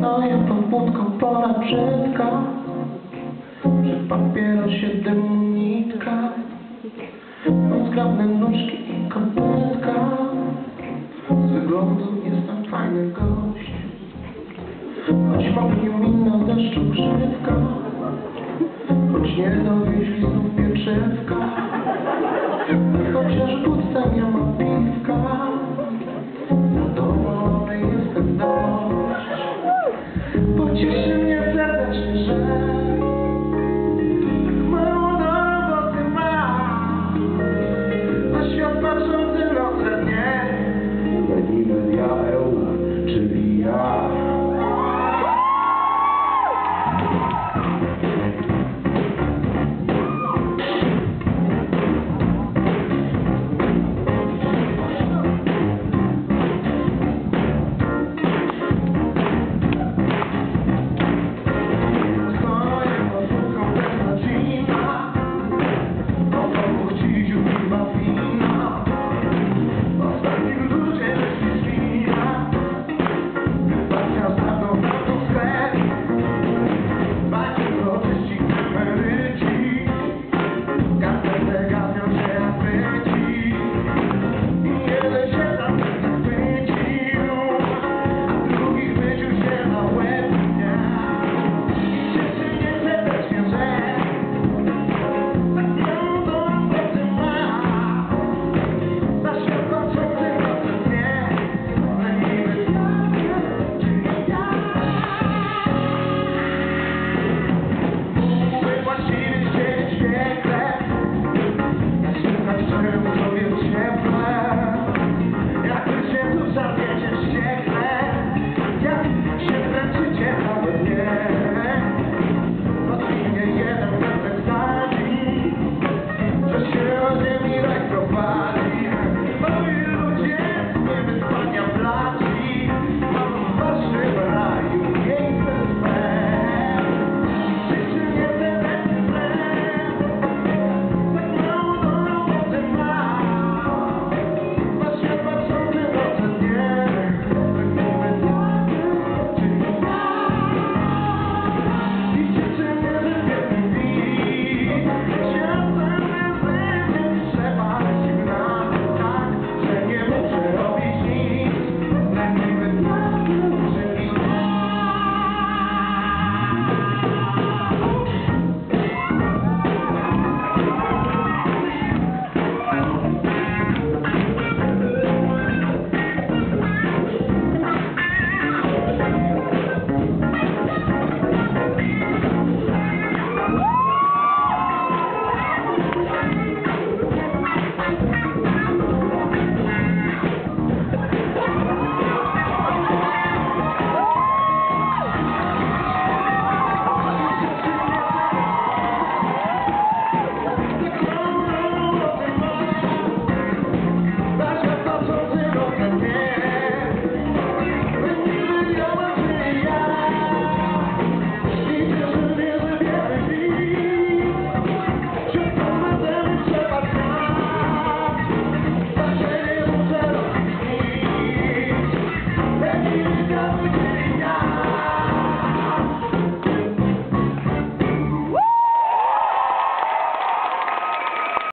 No ja tą budką pora brzydka Przy papierosie dymu nitka Mam zgrabne nóżki i kopytka Z wyglądu jestem fajny gość from you, we know.